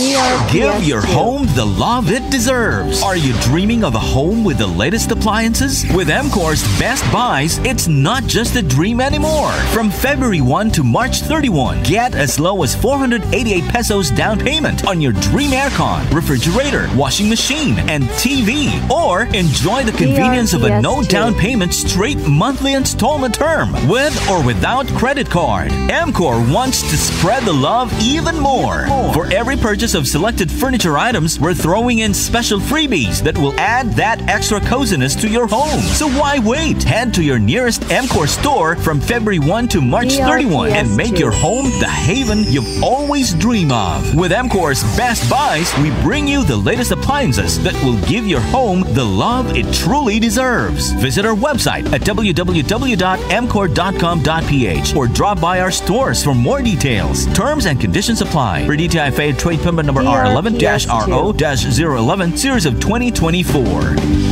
Give your home the love it deserves. Are you dreaming of a home with the latest appliances? With EMCOR's Best Buys, it's not just a dream anymore. From February 1 to March 31, get as low as 488 pesos down payment on your dream aircon, refrigerator, washing machine, and TV. Or enjoy the convenience of a no down payment straight monthly installment term with or without credit card. EMCOR wants to spread the love even more. For every purchase of selected furniture items, we're throwing in special freebies that will add that extra coziness to your home. So why wait? Head to your nearest EMCOR store from February 1 to March 31 and make your home the haven you've always dreamed of. With EMCOR's Best Buys, we bring you the latest appliances that will give your home the love it truly deserves. Visit our website at www.emcor.com.ph or drop by our stores for more details. Terms and conditions apply. For DTI Trade Permit number R11-RO-011 series of 2024.